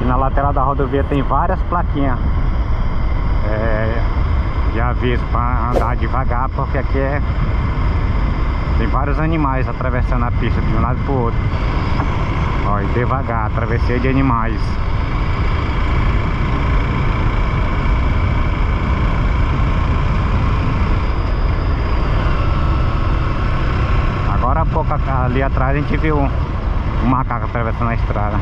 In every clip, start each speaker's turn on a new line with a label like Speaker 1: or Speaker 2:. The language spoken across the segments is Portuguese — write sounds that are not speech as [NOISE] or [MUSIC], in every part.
Speaker 1: Aqui na lateral da rodovia tem várias plaquinhas é, de aviso para andar devagar, porque aqui é tem vários animais atravessando a pista de um lado para o outro. Olha, devagar, travessia de animais. Agora há pouco ali atrás a gente viu um macaco atravessando a estrada.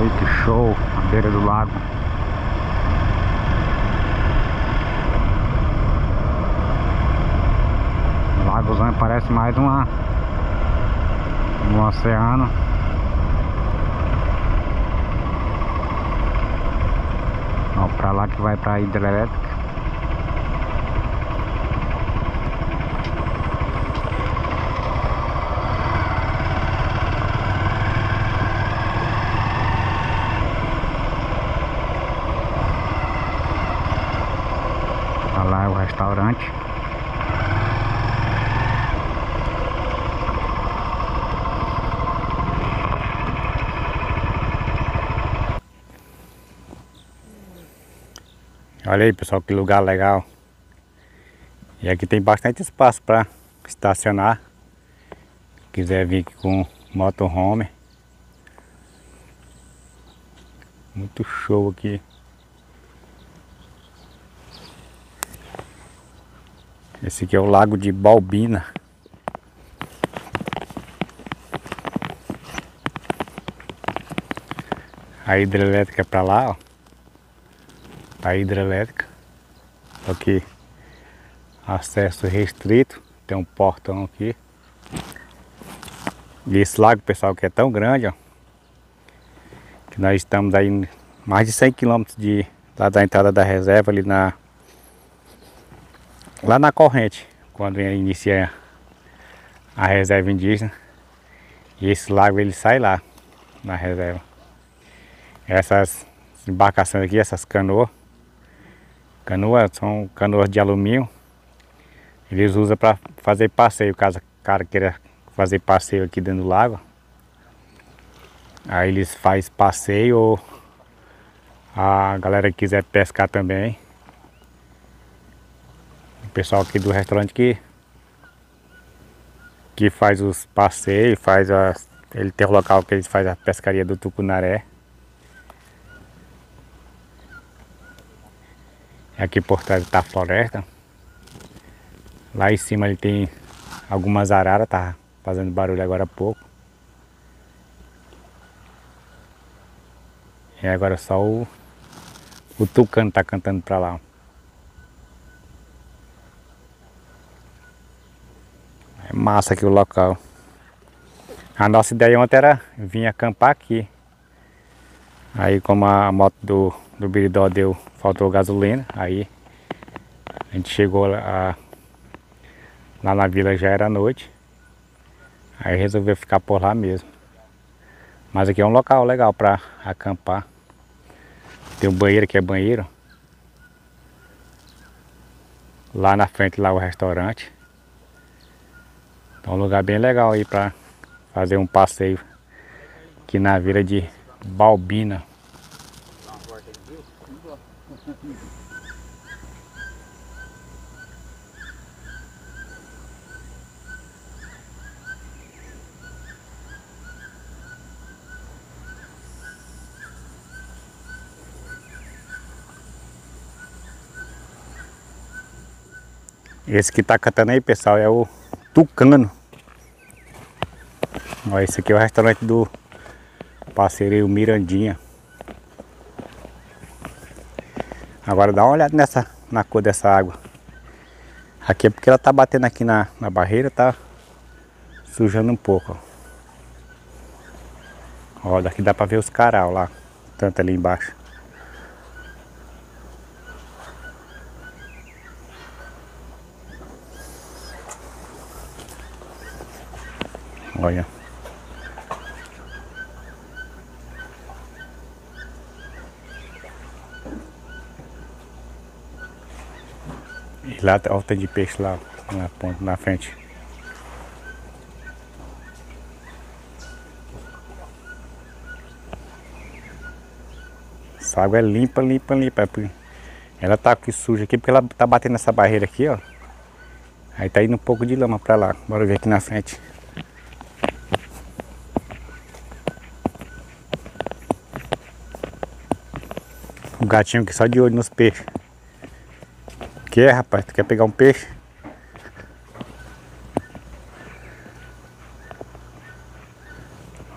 Speaker 1: Aí que show, à beira do lago. O lagozão parece mais uma um oceano. Ó, pra lá que vai pra hidrelétrica. Tá lá é o restaurante. Olha aí pessoal, que lugar legal. E aqui tem bastante espaço para estacionar. Quiser vir aqui com motorhome. Muito show aqui. Esse aqui é o lago de Balbina. A hidrelétrica é para lá, ó. A hidrelétrica. Aqui acesso restrito. Tem um portão aqui. E esse lago, pessoal, que é tão grande, ó. Que nós estamos aí mais de 100 quilômetros de lá da entrada da reserva ali na lá na corrente, quando inicia a reserva indígena. E esse lago ele sai lá na reserva. Essas embarcações aqui, essas canoas, canoas são canoas de alumínio. Eles usam para fazer passeio, caso o cara queira fazer passeio aqui dentro do lago. Aí eles fazem passeio ou a galera que quiser pescar também. O pessoal aqui do restaurante que que faz os passeios, faz as ele tem o local que eles fazem a pescaria do tucunaré. Aqui por trás está a floresta. Lá em cima ele tem algumas araras, tá fazendo barulho agora há pouco. E agora só o, o tucano tá cantando para lá. É massa aqui o local. A nossa ideia ontem era vir acampar aqui. Aí como a moto do, do Biridó deu, faltou gasolina, aí a gente chegou lá, lá na vila já era noite. Aí resolveu ficar por lá mesmo. Mas aqui é um local legal para acampar. Tem um banheiro que é banheiro. Lá na frente lá o restaurante. Então é um lugar bem legal aí para fazer um passeio aqui na vila de Balbina. Esse que tá cantando aí, pessoal, é o Tucano. Ó, esse aqui é o restaurante do parceiro Mirandinha. Agora dá uma olhada nessa, na cor dessa água. Aqui é porque ela tá batendo aqui na, na barreira, tá sujando um pouco. Ó, ó daqui dá pra ver os caral lá, tanto ali embaixo. Olha. E lá olha o tanto de peixe lá na ponta, na frente. Essa água é limpa, limpa, limpa. É ela tá aqui suja aqui porque ela tá batendo nessa barreira aqui, ó. Aí tá indo um pouco de lama pra lá. Bora ver aqui na frente. Gatinho aqui só de olho nos peixes. Que é, rapaz? Tu quer pegar um peixe?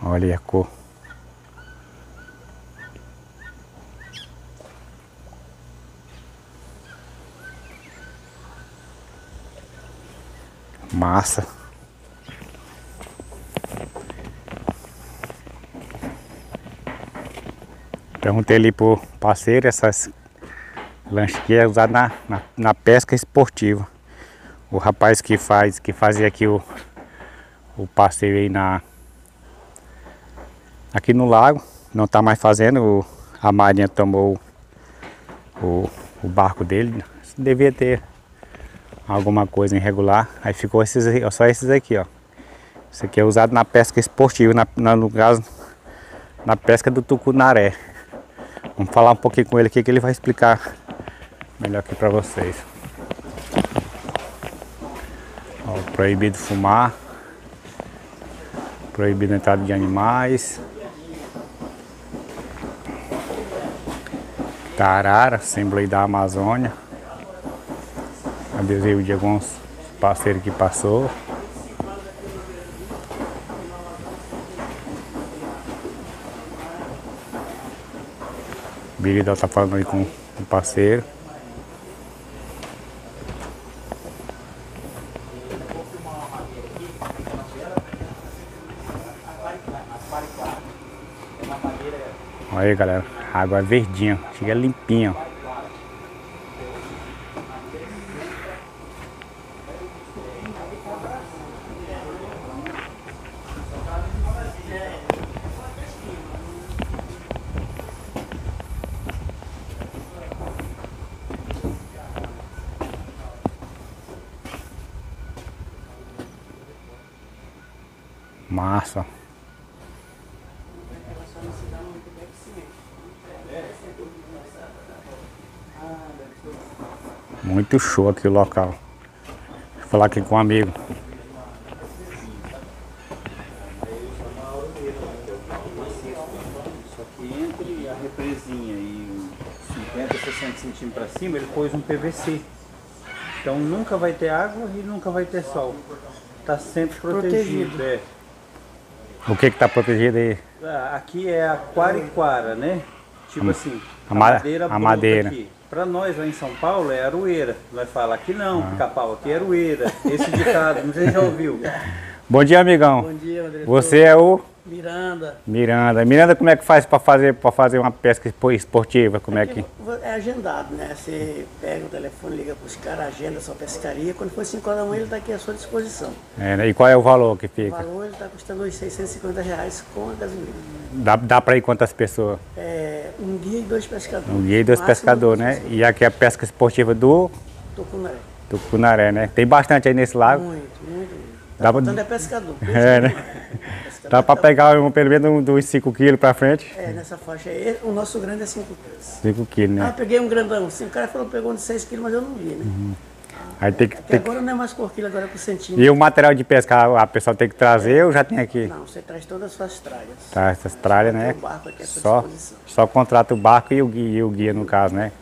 Speaker 1: Olha aí a cor. Massa. Perguntei ali pro parceiro essas lanches que é usado na, na, na, pesca esportiva. O rapaz que faz, que fazia aqui o, o passeio aí na aqui no lago, não está mais fazendo, a marinha tomou o, o barco dele, devia ter alguma coisa irregular. Aí ficou esses, só esses aqui, ó. Isso aqui é usado na pesca esportiva, na, na, no caso, na pesca do tucunaré. Vamos falar um pouquinho com ele aqui que ele vai explicar melhor aqui para vocês. Ó, proibido fumar, proibido entrada de animais. Tarara, símbolo da Amazônia adesivo de alguns parceiros que passou. Biridal tá falando aí com o parceiro. Olha aí galera, água verdinha, chega limpinha. Massa. Muito show aqui o local. Vou falar aqui com um amigo.
Speaker 2: Só que entre a represinha e 50, 60 centímetros para cima, ele pôs um PVC. Então nunca vai ter água e nunca vai ter sol. Está sempre protegido. protegido. É.
Speaker 1: O que que tá protegido aí?
Speaker 2: Ah, aqui é aquariquara, né? Tipo a, assim,
Speaker 1: a, a madeira a madeira. aqui.
Speaker 2: Para nós lá em São Paulo é aroeira. Nós fala aqui não, ah. capau, aqui é aroeira. Esse ditado, não sei se já ouviu.
Speaker 1: Bom dia, amigão.
Speaker 2: Bom dia, André.
Speaker 1: Você é o?
Speaker 2: Miranda.
Speaker 1: Miranda. Miranda, como é que faz para fazer, fazer uma pesca esportiva? Como é que?
Speaker 3: É agendado, né? Você pega o telefone, liga para os caras, agenda sua pescaria. Quando for 5 horas da manhã, ele está aqui à sua disposição.
Speaker 1: É, né? E qual é o valor que fica?
Speaker 3: O valor está custando uns 650 reais com a gasolina.
Speaker 1: Dá, dá para ir quantas pessoas?
Speaker 3: É, um guia e dois pescadores.
Speaker 1: Um guia e dois pescadores, né? E aqui é a pesca esportiva do?
Speaker 3: Tucunaré.
Speaker 1: Tucunaré, né? Tem bastante aí nesse lago?
Speaker 3: Muito, muito. Tá Dá pra... é pescador. [LAUGHS]
Speaker 1: É, né? Dá para pegar um, pelo menos uns 5 quilos para frente?
Speaker 3: É, nessa faixa aí. O nosso grande é 5 quilos.
Speaker 1: 5 quilos, né?
Speaker 3: Ah, peguei um grandão. Sim, o cara falou que pegou de 6 quilos, mas eu não vi, né? Uhum.
Speaker 1: Aí tem que, tem
Speaker 3: agora não é mais por quilo, agora é por centímetro.
Speaker 1: E o material de pesca a pessoa tem que trazer é. ou já tem aqui?
Speaker 3: Não, você traz todas as suas tralhas.
Speaker 1: Tá, essas tralhas, né?
Speaker 3: O barco aqui à
Speaker 1: só, só contrata o barco e o guia, e o guia no caso, né?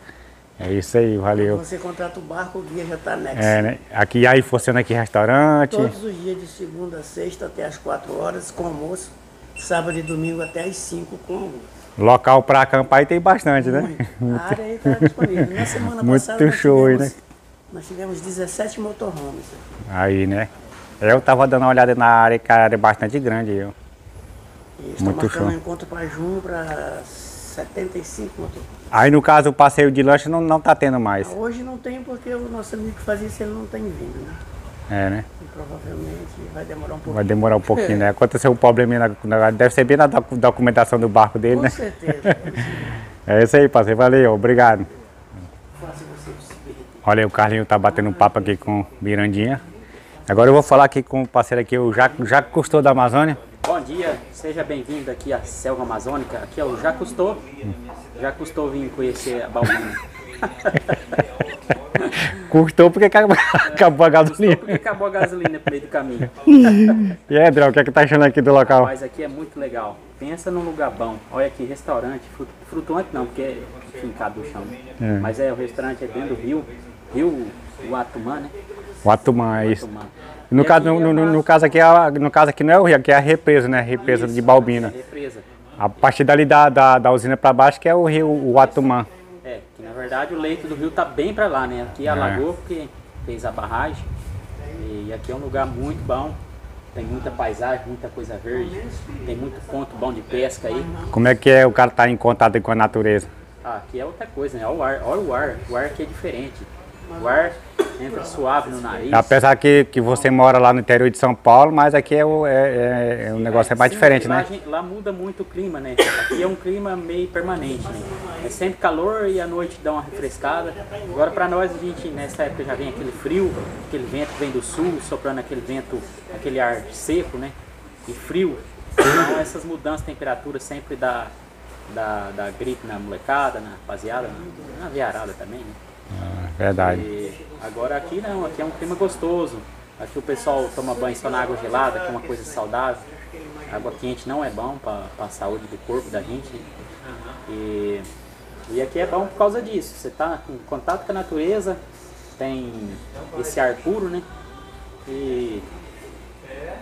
Speaker 1: É isso aí, valeu.
Speaker 3: Quando você contrata o barco, o guia já está anexo.
Speaker 1: É, né? Aqui aí funciona aqui restaurante.
Speaker 3: Todos os dias de segunda a sexta até as 4 horas com almoço. Sábado e domingo até as 5 com almoço.
Speaker 1: Local para acampar aí tem bastante,
Speaker 3: né? Muito. A área aí está disponível. Na semana [LAUGHS]
Speaker 1: Muito
Speaker 3: passada nós
Speaker 1: show,
Speaker 3: tivemos,
Speaker 1: né?
Speaker 3: Nós tivemos 17 motorhomes.
Speaker 1: Aí, né? Eu tava dando uma olhada na área, que a área é bastante grande. Eu.
Speaker 3: Isso, Muito show. um encontro para junho para 75 motorhomes.
Speaker 1: Aí no caso o passeio de lanche não, não tá tendo mais.
Speaker 3: Hoje não tem porque o nosso amigo que fazia isso ele não tem vindo, né?
Speaker 1: É, né?
Speaker 3: E provavelmente vai demorar um pouquinho.
Speaker 1: Vai demorar um pouquinho, né? [LAUGHS] Aconteceu um probleminha, na, deve ser bem na documentação do barco dele,
Speaker 3: Com
Speaker 1: né?
Speaker 3: certeza. [LAUGHS]
Speaker 1: é isso aí, parceiro. Valeu, obrigado. Olha aí, o Carlinho tá batendo um papo aqui com Mirandinha. Agora eu vou falar aqui com o parceiro aqui, o Jaco, Jaco Custou da Amazônia.
Speaker 4: Bom dia, seja bem-vindo aqui à Selva Amazônica. Aqui é o Já Custou. Já custou vir conhecer a Balbina. [LAUGHS]
Speaker 1: Custou porque acabou, [LAUGHS] [LAUGHS] acabou a gasolina.
Speaker 4: Porque acabou a gasolina no meio do caminho.
Speaker 1: E aí, o que é que tá achando aqui do local?
Speaker 4: Mas aqui é muito legal. Pensa num lugar bom. Olha aqui, restaurante, flutuante não, porque é fincado do chão.
Speaker 1: É.
Speaker 4: Mas é, o restaurante é dentro do rio, rio Guatumã, né?
Speaker 1: O Atumã, é isso. No caso,
Speaker 4: aqui
Speaker 1: no,
Speaker 4: é
Speaker 1: no- no caso aqui, é a- no caso aqui não é o rio, aqui é a represa, né? Represa
Speaker 4: Isso,
Speaker 1: de Balbina.
Speaker 4: é Represa.
Speaker 1: A partir dali da, da, da usina para baixo que é o rio o Atumã.
Speaker 4: É, que na verdade o leito do rio tá bem pra lá, né? Aqui alagou porque fez a barragem. E aqui é um lugar muito bom. Tem muita paisagem, muita coisa verde. Tem muito ponto bom de pesca aí.
Speaker 1: Como é que é o cara estar em contato com a natureza?
Speaker 4: Ah, aqui é outra coisa, né? Olha o ar, olha o ar. O ar aqui é diferente. O ar entra suave no nariz.
Speaker 1: Apesar que, que você mora lá no interior de São Paulo, mas aqui é o, é, é- é- o negócio é mais
Speaker 4: Sim,
Speaker 1: diferente, né?
Speaker 4: lá muda muito o clima, né? Aqui é um clima meio permanente, né? É sempre calor e à noite dá uma refrescada. Agora para nós a gente nessa época já vem aquele frio, aquele vento vem do sul, soprando aquele vento, aquele ar seco, né? E frio. Então essas mudanças de temperatura sempre dá, dá, dá gripe na molecada, na rapaziada, na, na viarada também, né?
Speaker 1: Verdade.
Speaker 4: E agora aqui não, aqui é um clima gostoso. Aqui o pessoal toma banho só na água gelada, que é uma coisa saudável. Água quente não é bom para a saúde do corpo da gente. né? E, e aqui é bom por causa disso. Você está em contato com a natureza, tem esse ar puro, né? E,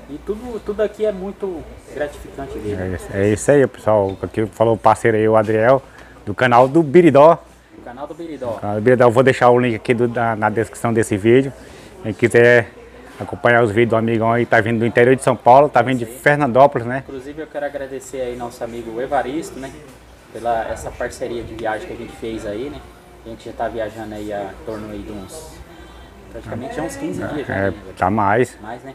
Speaker 4: e tudo, tudo aqui é muito gratificante ver.
Speaker 1: É
Speaker 4: né?
Speaker 1: isso, é isso aí, pessoal. Aqui falou o parceiro aí, o Adriel, do canal do Biridó.
Speaker 4: Canal do Biridó.
Speaker 1: Canal do Biridó, eu vou deixar o link aqui do- da- na descrição desse vídeo. Quem quiser acompanhar os vídeos do amigão aí, tá vindo do interior de São Paulo, tá vindo de Fernandópolis, né?
Speaker 4: Inclusive eu quero agradecer aí nosso amigo Evaristo, né? Pela essa parceria de viagem que a gente fez aí, né? A gente já tá viajando aí a torno aí de uns. Praticamente já uns 15 dias já,
Speaker 1: É,
Speaker 4: né?
Speaker 1: tá mais.
Speaker 4: Mais, né?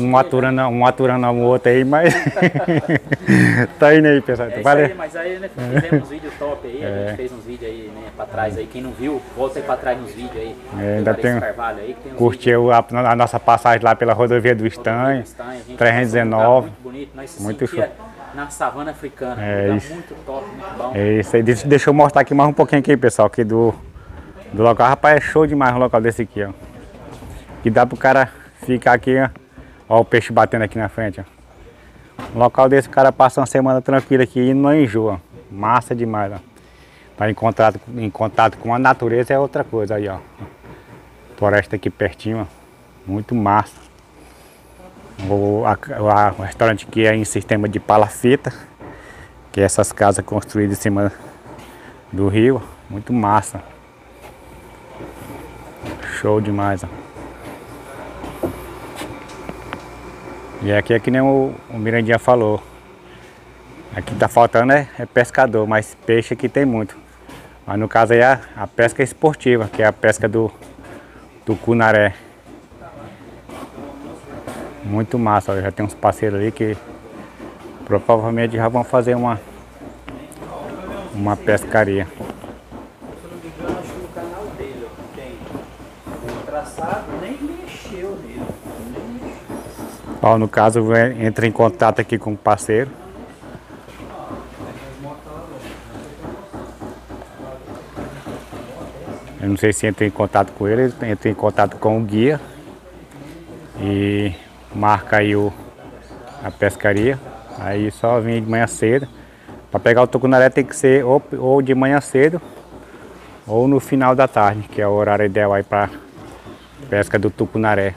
Speaker 1: Um aturando, um aturando o outro aí, mas [LAUGHS] tá indo aí, pessoal.
Speaker 4: É
Speaker 1: Valeu.
Speaker 4: aí, mas aí né, fizemos uns vídeos top aí, a gente fez uns vídeos aí, né, pra trás aí. Quem não viu, volta aí pra trás nos vídeos aí.
Speaker 1: É, ainda tem-
Speaker 4: Carvalho aí, que tem uns
Speaker 1: Curtiu a, a nossa passagem lá pela rodovia do Estanho.
Speaker 4: gente
Speaker 1: 319.
Speaker 4: passou um lugar Muito bonito, nós
Speaker 1: Muito
Speaker 4: sentia na savana africana.
Speaker 1: É
Speaker 4: um
Speaker 1: isso.
Speaker 4: muito top, muito bom.
Speaker 1: É isso aí. Deixa, deixa eu mostrar aqui mais um pouquinho aqui, pessoal, aqui do, do local. Rapaz, é show demais um local desse aqui, ó. Que dá pro cara ficar aqui, ó. Ó o peixe batendo aqui na frente, ó. Um local desse o cara passa uma semana tranquila aqui e não enjoa. Massa demais, ó. Tá em contato, em contato com a natureza é outra coisa aí, ó. Floresta aqui pertinho, ó. Muito massa. O, a- a- o restaurante aqui é em sistema de palafita, que é essas casas construídas em cima do rio. Muito massa. Show demais, ó. E aqui é que nem o, o Mirandinha falou. Aqui tá faltando é, é pescador, mas peixe aqui tem muito. Mas no caso aí é a, a pesca esportiva, que é a pesca do, do cunaré. Muito massa, ó, já tem uns parceiros ali que provavelmente já vão fazer uma, uma pescaria.
Speaker 2: Se eu não me engano, acho que no canal dele ó, tem o traçado, nem mexeu nele. Nem mexeu.
Speaker 1: Ó, no caso, vem- entra em contato aqui com o parceiro. Eu não sei se entra em contato com ele entra em contato com o guia e marca aí o, a pescaria. Aí só vem de manhã cedo. Para pegar o tucunaré tem que ser ou, ou de manhã cedo ou no final da tarde, que é o horário ideal aí para pesca do tucunaré.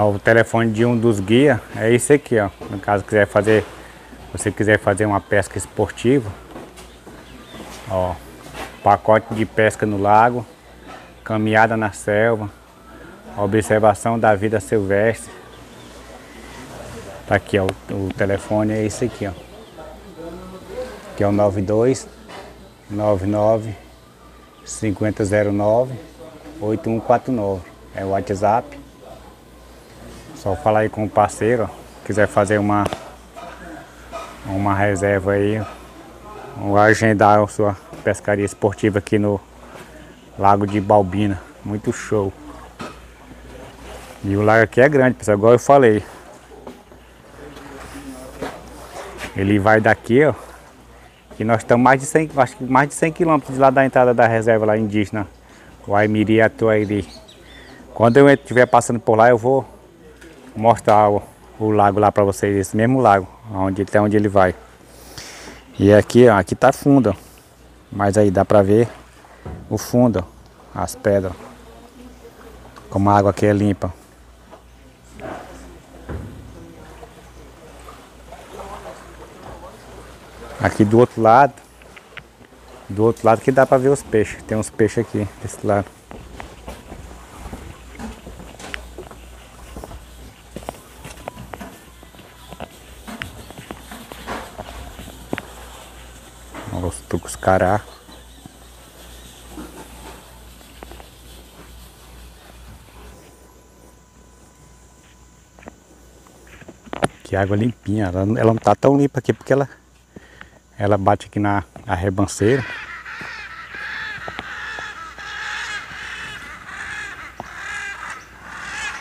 Speaker 1: Ó, o telefone de um dos guias é esse aqui, ó. No caso quiser fazer, você quiser fazer uma pesca esportiva, ó, pacote de pesca no lago, caminhada na selva, observação da vida silvestre. Tá aqui, ó, o, o telefone é esse aqui, ó. Que é o 92 99 5009 8149. É o WhatsApp. Só falar aí com o parceiro, ó, quiser fazer uma uma reserva aí, Vamos agendar a sua pescaria esportiva aqui no Lago de Balbina. Muito show. E o lago aqui é grande, pessoal, igual eu falei. Ele vai daqui, ó. Que nós estamos mais de 100, acho que mais de 100 quilômetros de lá da entrada da reserva lá indígena. O Aimiri Atuairi. Quando eu estiver passando por lá, eu vou mostrar o, o lago lá para vocês, esse mesmo lago, onde, até onde ele vai. E aqui, ó, aqui tá fundo. Mas aí dá pra ver o fundo, as pedras. Como a água aqui é limpa. Aqui do outro lado, do outro lado que dá pra ver os peixes. Tem uns peixes aqui, desse lado. Os tucuscará. Que água limpinha, ela, ela não tá tão limpa aqui porque ela ela bate aqui na, na rebanceira.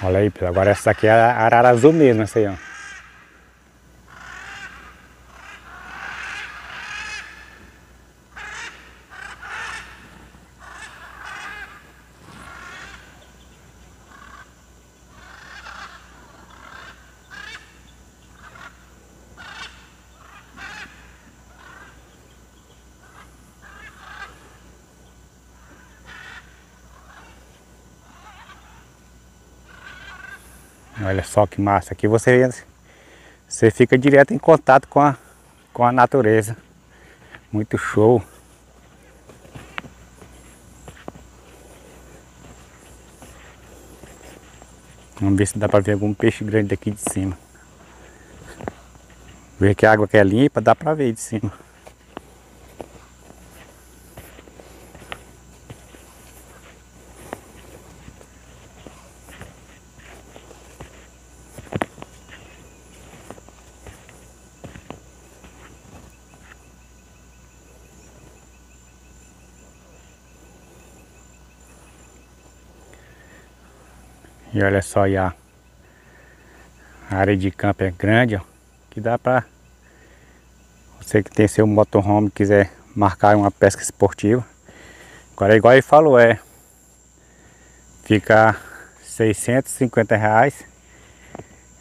Speaker 1: Olha aí. Agora essa aqui é a arara azul mesmo, essa aí, ó. Olha só que massa. Aqui você, você fica direto em contato com a, com a natureza. Muito show. Vamos ver se dá para ver algum peixe grande daqui de cima. Ver que a água que é limpa, dá para ver de cima. E olha só aí a área de campo é grande, ó, que dá para você que tem seu motorhome quiser marcar uma pesca esportiva. Agora igual ele falou, é fica 650 reais,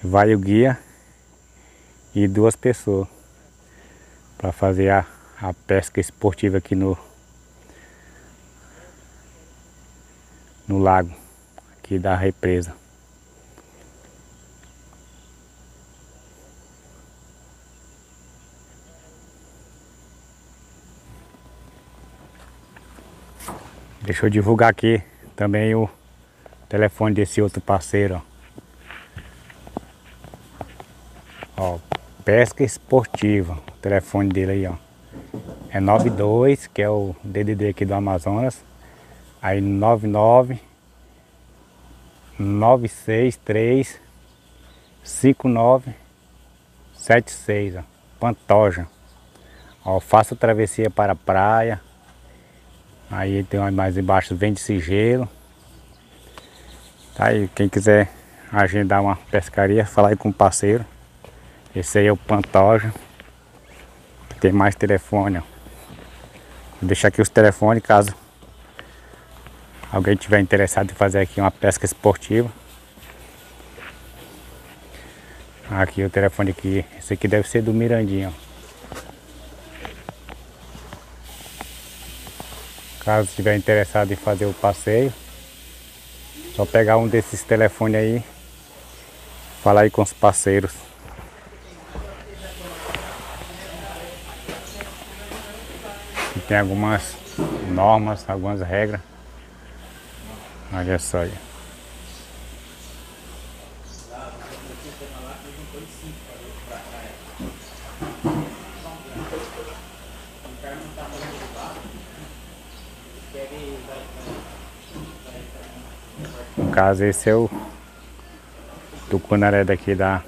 Speaker 1: vai o guia e duas pessoas para fazer a, a pesca esportiva aqui no no lago aqui da represa. Deixa eu divulgar aqui também o telefone desse outro parceiro. Ó, ó pesca esportiva, o telefone dele aí, ó. É 92, que é o DDD aqui do Amazonas. Aí 99 963 5976, ó, Pantoja. Ó, faça travessia para a praia. Aí tem mais embaixo vende sigilo. Tá aí, quem quiser agendar uma pescaria, falar aí com o parceiro. Esse aí é o Pantoja. Tem mais telefone, ó. Vou deixar aqui os telefones caso alguém tiver interessado em fazer aqui uma pesca esportiva. Aqui o telefone aqui, esse aqui deve ser do Mirandinho. Caso estiver interessado em fazer o passeio, só pegar um desses telefones aí, falar aí com os parceiros. Aqui tem algumas normas, algumas regras. Olha só aí. No caso esse é o tucunaré daqui da,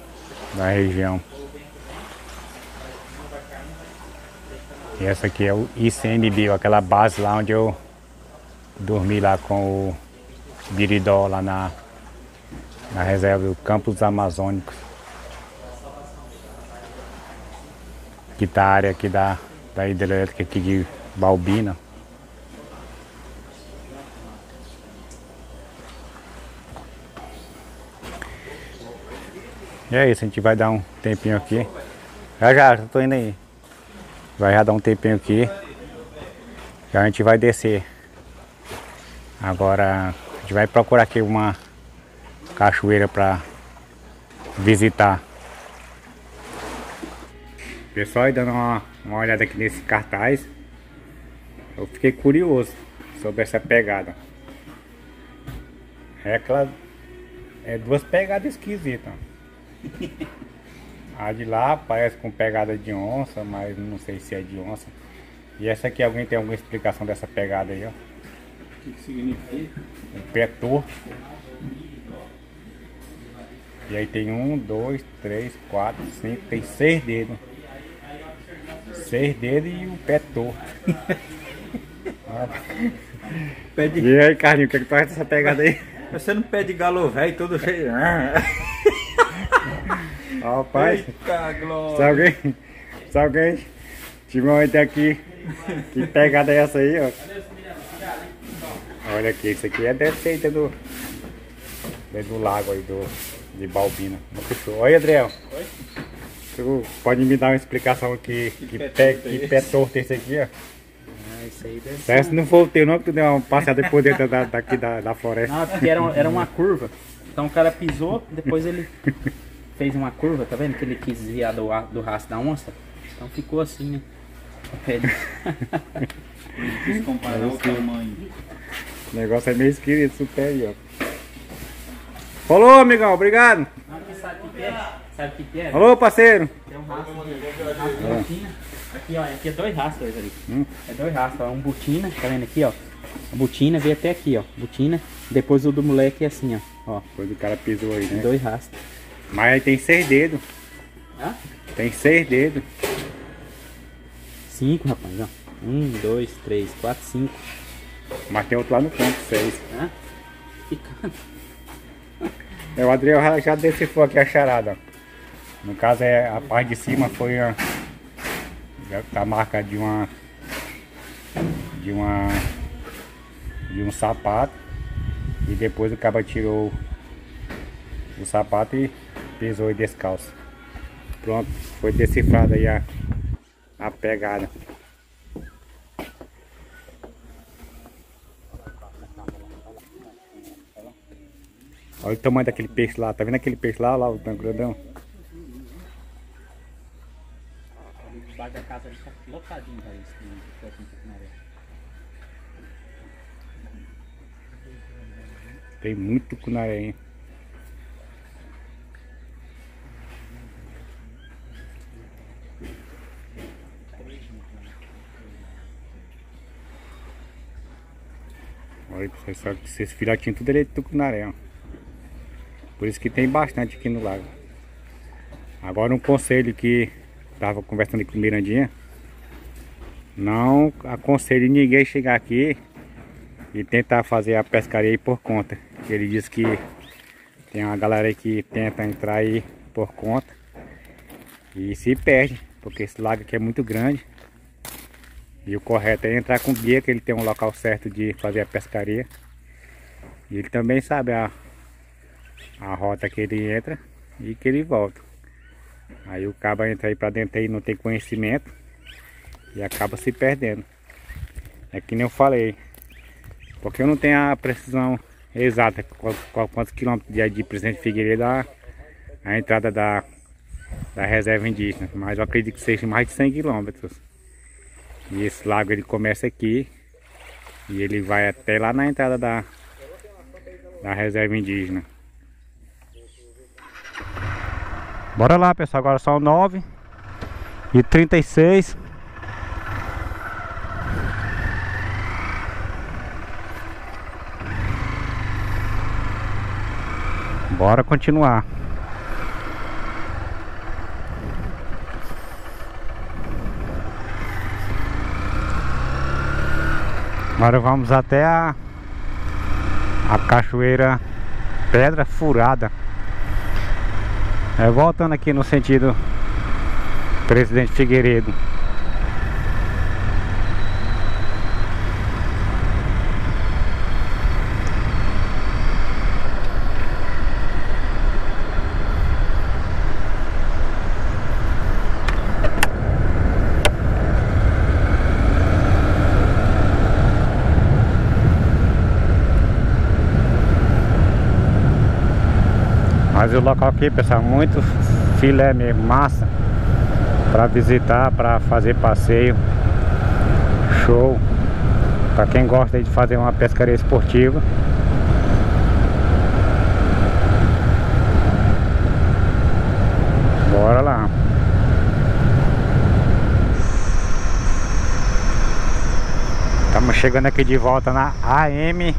Speaker 1: da região. E essa aqui é o ICMB, aquela base lá onde eu dormi lá com o Biridó lá na, na reserva do Campos Amazônicos. Que tá a área aqui da, da hidrelétrica aqui de Balbina. E é isso, a gente vai dar um tempinho aqui. Já já, já tô indo aí. Vai já dar um tempinho aqui. Já a gente vai descer. Agora gente vai procurar aqui uma cachoeira para visitar. Pessoal, aí dando uma, uma olhada aqui nesse cartaz. Eu fiquei curioso sobre essa pegada. É aquela. É duas pegadas esquisitas. A de lá parece com pegada de onça, mas não sei se é de onça. E essa aqui, alguém tem alguma explicação dessa pegada aí, ó?
Speaker 2: O que, que significa?
Speaker 1: Um pé torto. E aí tem um, dois, três, quatro, cinco, tem seis dedos. Seis dedos e o pé torto. [LAUGHS]
Speaker 2: De...
Speaker 1: E aí, Carlinhos, o que, é que tu acha dessa pegada aí? [LAUGHS]
Speaker 2: Você não pé de galo velho todo cheio. [LAUGHS]
Speaker 1: Rapaz,
Speaker 2: Eita,
Speaker 1: se
Speaker 2: glória.
Speaker 1: alguém, se alguém tiver ideia aqui, que pegada é essa aí, ó. Olha aqui, isso aqui é deve ser dentro do, dentro do lago aí do, de Balbina. Oi, Adriel.
Speaker 2: Oi.
Speaker 1: Tu pode me dar uma explicação aqui, que,
Speaker 2: pé
Speaker 1: pé,
Speaker 2: torto é
Speaker 1: que
Speaker 2: esse?
Speaker 1: pé torto é esse aqui, ó?
Speaker 4: Ah, isso aí deve
Speaker 1: Parece que não foi o teu não, que tu deu uma passeada por dentro da, daqui da, da floresta.
Speaker 4: Não, porque era, era uma curva. Então o cara pisou, depois ele [LAUGHS] fez uma curva, tá vendo? Que ele quis desviar do, do rastro da onça. Então ficou assim, né? [LAUGHS] Ele-
Speaker 2: Quis comparar o tamanho.
Speaker 1: O negócio é meio esquisito pé aí, ó. Falou, amigão, obrigado.
Speaker 4: Sabe o que é? Sabe o que é?
Speaker 1: Alô, parceiro.
Speaker 4: Tem um rastro botina. Aqui, ó, aqui é dois rastros ali.
Speaker 1: Hum.
Speaker 4: É dois rastros, ó. Um botina, tá vendo aqui, ó? A botina veio até aqui, ó. Botina. Depois o do moleque é assim, ó. Ó,
Speaker 1: Depois o cara pisou aí, né?
Speaker 4: dois rastros.
Speaker 1: Mas aí tem seis dedos.
Speaker 4: Hã?
Speaker 1: Tem seis dedos.
Speaker 4: Cinco, rapaz, ó. Um, dois, três, quatro, cinco.
Speaker 1: Mas tem outro lá no canto, seis.
Speaker 4: Hã? Ficando.
Speaker 1: É, o Adriel já, decifrou aqui a charada. No caso, é, a parte de cima foi a, a marca de uma. De uma. De um sapato. E depois o cara tirou o sapato e pisou aí descalço. Pronto, foi decifrada aí a, a pegada. Olha o tamanho daquele peixe lá, tá vendo aquele peixe lá, lá o tanque grandão?
Speaker 4: Embaixo da casa ali tá lotadinho. Isso Tucunaré.
Speaker 1: Tem muito tucunaré, hein? Olha, pessoal, que esses filhotinhos tudo ali é tucunaré, ó. Por isso que tem bastante aqui no lago. Agora um conselho que tava conversando com o Mirandinha. Não aconselho ninguém chegar aqui e tentar fazer a pescaria aí por conta. Ele diz que tem uma galera aí que tenta entrar aí por conta e se perde, porque esse lago aqui é muito grande. E o correto é entrar com guia, que ele tem um local certo de fazer a pescaria. E ele também sabe a, a rota que ele entra e que ele volta. Aí o cabo entra aí pra dentro aí não tem conhecimento e acaba se perdendo. É que nem eu falei, porque eu não tenho a precisão exata quantos quilômetros de, de Presidente Figueiredo a, a entrada da, da reserva indígena, mas eu acredito que seja mais de 100 quilômetros. E esse lago ele começa aqui e ele vai até lá na entrada da, da reserva indígena. Bora lá pessoal, agora são 9 e 36 Bora continuar. Agora vamos até a, a cachoeira Pedra Furada. É, voltando aqui no sentido Presidente Figueiredo. Mas o local aqui, pessoal, muito filé mesmo, massa para visitar, para fazer passeio. Show. Para quem gosta de fazer uma pescaria esportiva. Bora lá. Estamos chegando aqui de volta na AM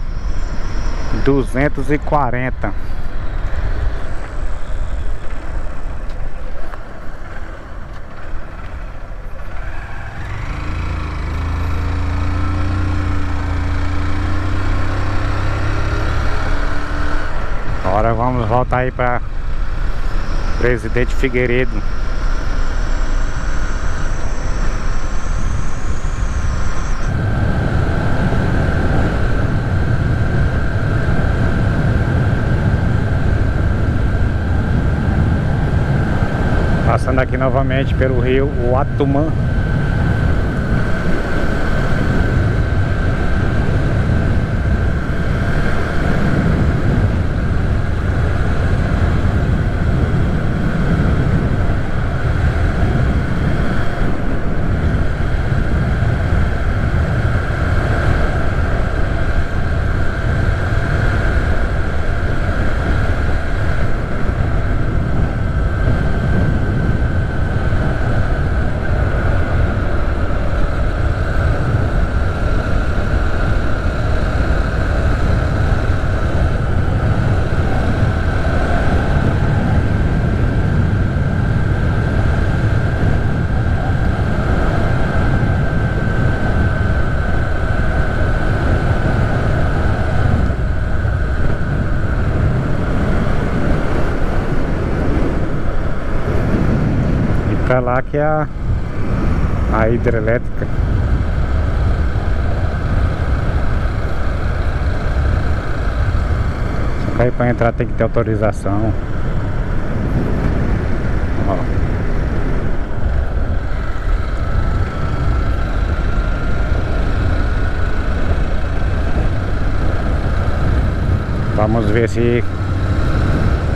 Speaker 1: 240. Voltar aí para Presidente Figueiredo. Passando aqui novamente pelo rio Uatumã. pra lá que é a, a hidrelétrica. Só que aí pra entrar tem que ter autorização. Vamos ver se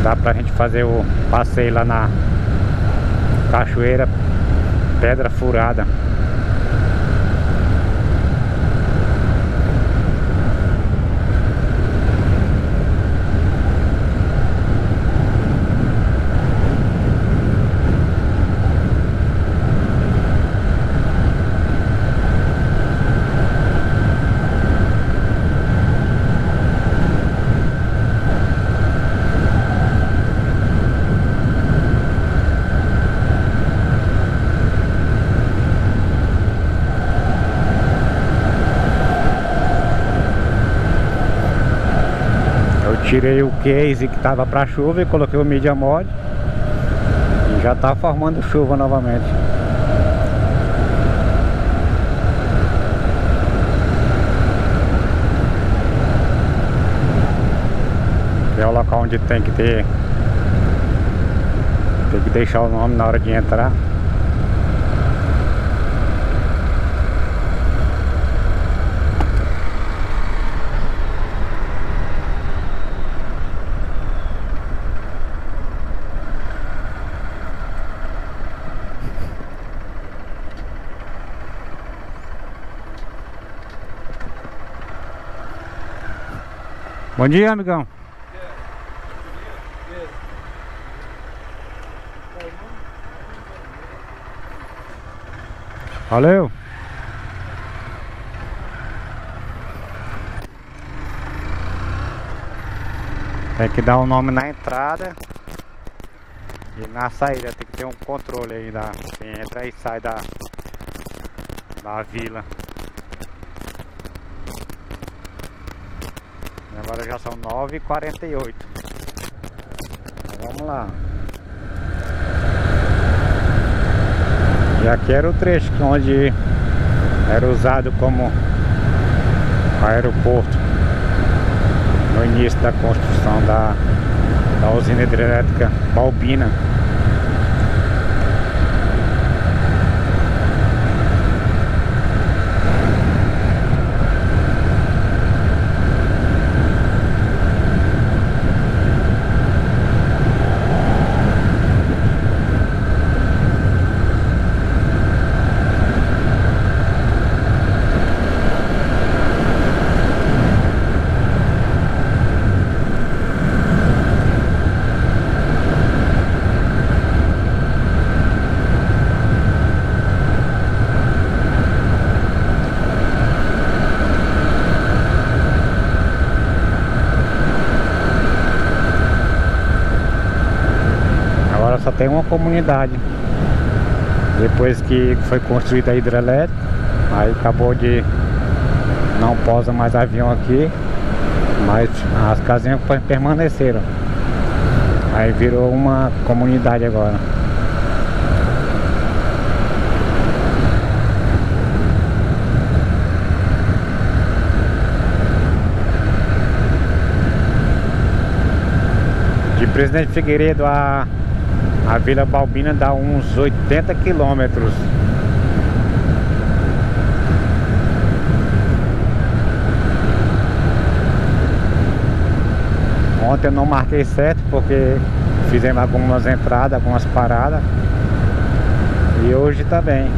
Speaker 1: dá pra gente fazer o passeio lá na Cachoeira Pedra Furada. Eu tirei o case que tava para chuva e coloquei o media mod e já tá formando chuva novamente. Que é o local onde tem que ter tem que deixar o nome na hora de entrar. Bom dia, amigão. Valeu. Tem que dar o um nome na entrada e na saída tem que ter um controle aí da quem entra e sai da da vila. Agora já são 9h48. Então, vamos lá. E aqui era o trecho onde era usado como aeroporto no início da construção da, da usina hidrelétrica Balbina. Só tem uma comunidade. Depois que foi construída a hidrelétrica, aí acabou de não posa mais avião aqui, mas as casinhas permaneceram. Aí virou uma comunidade agora. De Presidente Figueiredo a a Vila Balbina dá uns 80 quilômetros. Ontem eu não marquei certo porque fizemos algumas entradas, algumas paradas. E hoje também.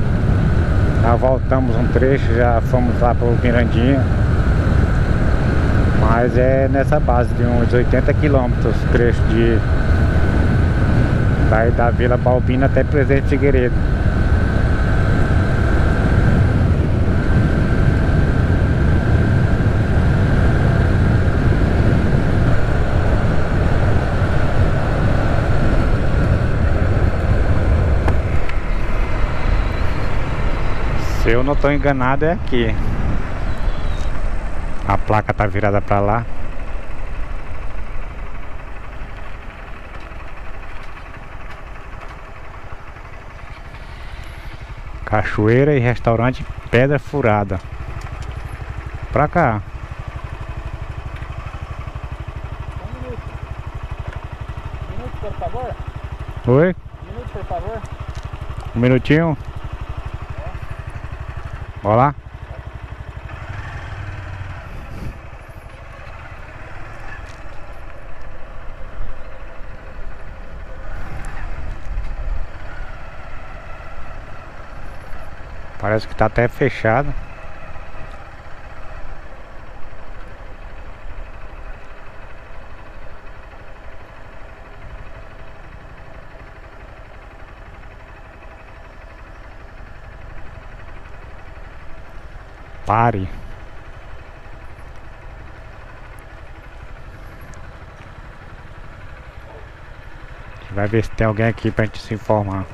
Speaker 1: Já voltamos um trecho, já fomos lá para o Mirandinha. Mas é nessa base de uns 80 quilômetros trecho de Vai da Vila Balbina até Presidente Figueiredo. Se eu não estou enganado é aqui. A placa tá virada para lá. Cachoeira e restaurante Pedra Furada. Pra cá.
Speaker 4: Um minuto. Um minuto, por favor.
Speaker 1: Oi?
Speaker 4: Um minuto, por favor.
Speaker 1: Um minutinho. Bora lá. Parece que tá até fechado. Pare. Vai ver se tem alguém aqui pra gente se informar.